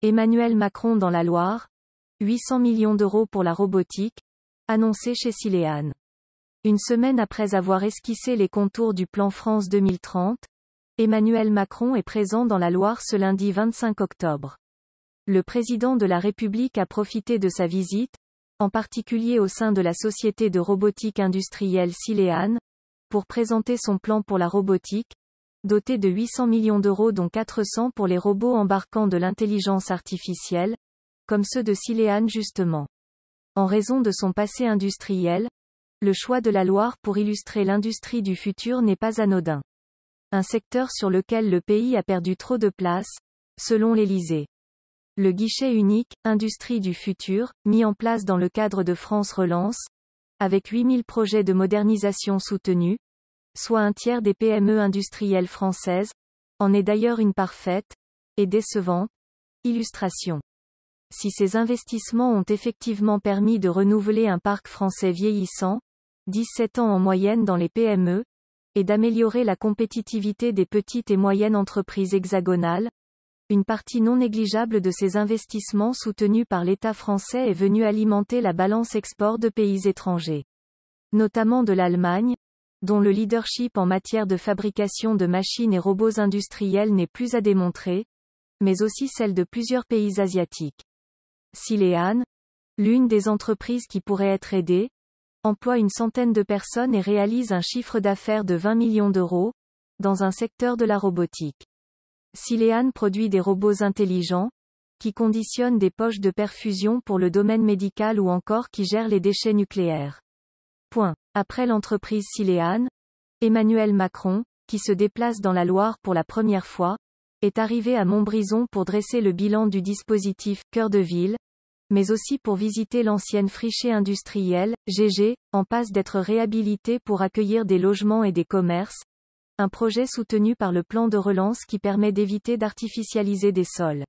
Emmanuel Macron dans la Loire. 800 millions d'euros pour la robotique. Annoncé chez Siléane. Une semaine après avoir esquissé les contours du plan France 2030, Emmanuel Macron est présent dans la Loire ce lundi 25 octobre. Le président de la République a profité de sa visite, en particulier au sein de la société de robotique industrielle Siléane, pour présenter son plan pour la robotique, doté de 800 millions d'euros dont 400 pour les robots embarquant de l'intelligence artificielle, comme ceux de Siléane justement. En raison de son passé industriel, le choix de la Loire pour illustrer l'industrie du futur n'est pas anodin. Un secteur sur lequel le pays a perdu trop de place, selon l'Élysée. Le guichet unique, Industrie du futur, mis en place dans le cadre de France Relance, avec 8000 projets de modernisation soutenus, soit un tiers des PME industrielles françaises, en est d'ailleurs une parfaite, et décevante, illustration. Si ces investissements ont effectivement permis de renouveler un parc français vieillissant, 17 ans en moyenne dans les PME, et d'améliorer la compétitivité des petites et moyennes entreprises hexagonales, une partie non négligeable de ces investissements soutenus par l'État français est venue alimenter la balance export de pays étrangers. Notamment de l'Allemagne, dont le leadership en matière de fabrication de machines et robots industriels n'est plus à démontrer, mais aussi celle de plusieurs pays asiatiques. Silean, l'une des entreprises qui pourrait être aidée, emploie une centaine de personnes et réalise un chiffre d'affaires de 20 millions d'euros, dans un secteur de la robotique. Silean produit des robots intelligents, qui conditionnent des poches de perfusion pour le domaine médical ou encore qui gèrent les déchets nucléaires. Point. Après l'entreprise Silean, Emmanuel Macron, qui se déplace dans la Loire pour la première fois, est arrivé à Montbrison pour dresser le bilan du dispositif Cœur de ville, mais aussi pour visiter l'ancienne frichée industrielle, GG, en passe d'être réhabilitée pour accueillir des logements et des commerces, un projet soutenu par le plan de relance qui permet d'éviter d'artificialiser des sols.